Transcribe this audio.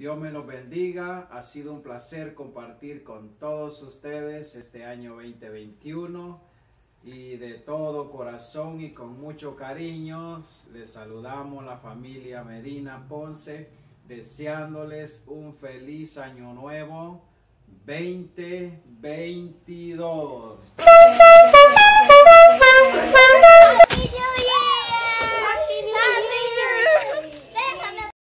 Dios me los bendiga. Ha sido un placer compartir con todos ustedes este año 2021 y de todo corazón y con mucho cariño les saludamos la familia Medina Ponce deseándoles un feliz año nuevo 2022.